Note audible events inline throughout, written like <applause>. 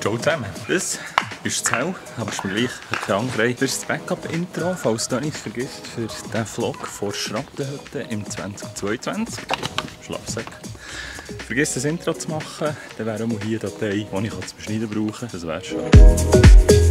Ciao zusammen. Das ist Hell, aber es ist mir gleich andere. Das ist das Backup-Intro, falls du nicht vergisst, für den Vlog vor Schrattenhütte im 2022. Schlafsack. Vergiss das Intro zu machen, dann wäre auch hier eine Datei, die ich zum Schneiden brauche. Das wäre schon.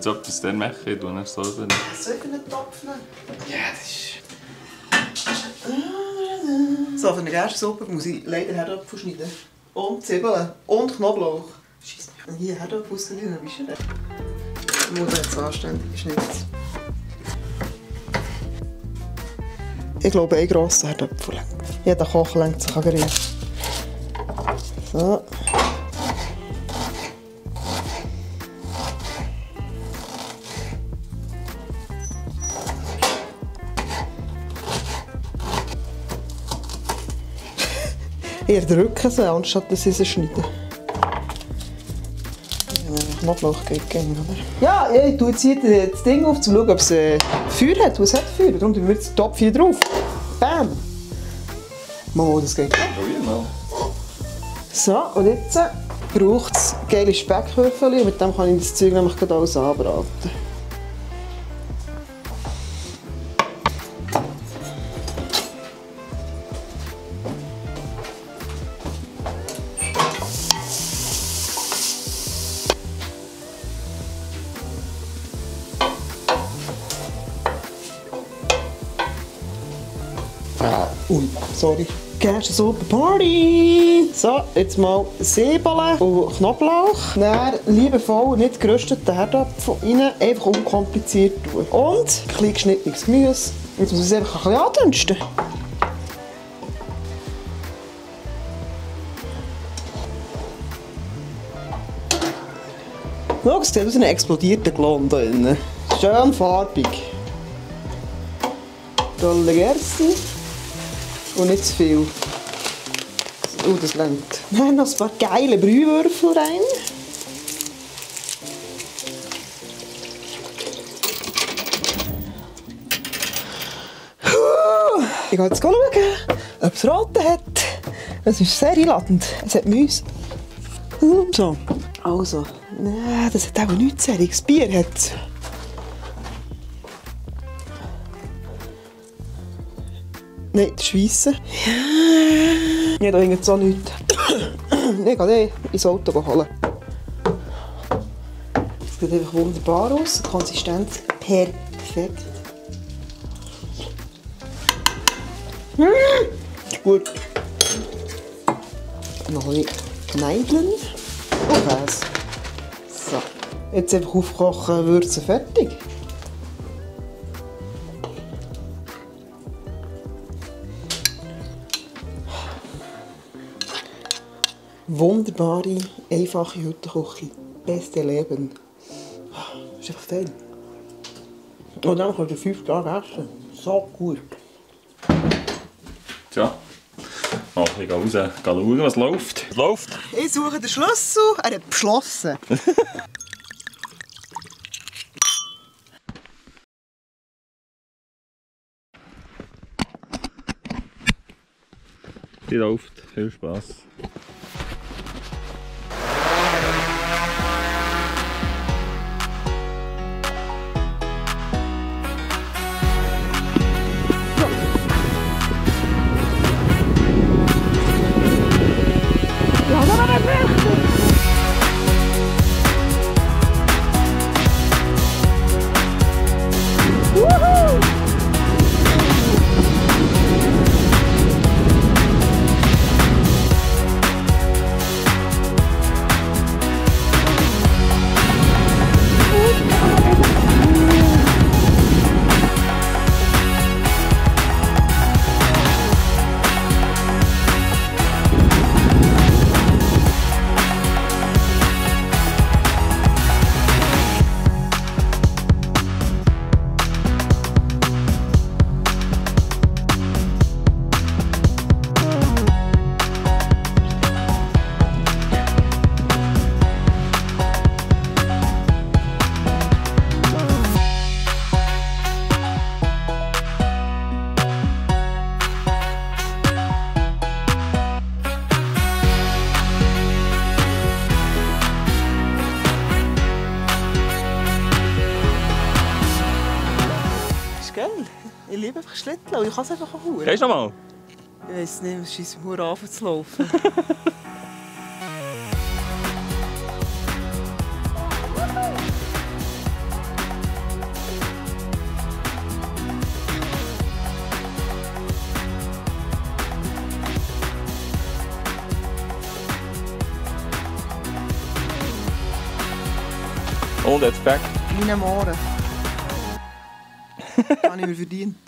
Du musst jetzt etwas dann machen, ich tue nicht selber nicht. Soll ich einen Topf nehmen? Ja, das ist... So, für eine Gerstensuppe muss ich leider Herdöpfel schneiden. Und Zwiebeln. Und Knoblauch. Scheisse mich. Und hier Herdöpfel rausnehmen, wie ist er? Hat es anständig geschnitten. Ich glaube, ein grosser Herdöpfel lenkt. Jeder Koch lenkt sich an. So. Eher drücken sie, anstatt dass sie sie schneiden. Knoblauch gerne, oder? Ja, ich tue jetzt hier das Ding auf, um zu schauen, ob es äh, Feuer hat. Was hat Feuer? Darum tun wir jetzt Topf hier drauf. Bam! Mal, das geht. Mal. So, und jetzt braucht es geile Speckwürfel und mit dem kann ich das Zeug nämlich gerade alles anbraten. Sorry. Gerstensuppe Party! So, jetzt mal Säbeln und Knoblauch. Dann liebevoll nicht gerösteten Herdöpfel rein, einfach unkompliziert tun. Und klein geschnittenes Gemüse. Jetzt muss ich es einfach ein bisschen andünsten. Schau, es sieht aus wie ein explodierter Klon hier drin. Schön farbig. Tolle Gerste. Und nicht zu viel. Oh, das lenkt. <laughs> Dann noch ein paar geile Brühwürfel rein. Ich gehe jetzt schauen, ob es rote hat. Es ist sehr einladend. Es hat Mäuse. So. Also, nein, das hat auch nichts Seriges. Bier hat Nein, das Schweissen. Ja. Ja, da hängt so nichts. ich gehe den ins Auto holen. Es sieht einfach wunderbar aus. Die Konsistenz perfekt. Ist gut. Noch ein Neideln und Käse. So. Jetzt einfach aufkochen, würzen, fertig. Wunderbare, einfache Hüttenküche. Beste Leben. Das ist einfach fein. Und dann kannst du fünf Tage essen. So gut. Tja. Mal ein bisschen raus, gehen schauen, was läuft. Was läuft? Ich suche den Schlüssel. Er hat beschlossen. <laughs> Die läuft. Viel Spaß. Liebe einfach Schlitteln. Ich kann es einfach hure. Gehst du noch mal? Ich weiß nicht, es scheisst mir an zu laufen. Und jetzt back. Meine Mohren. habe ich mir verdient.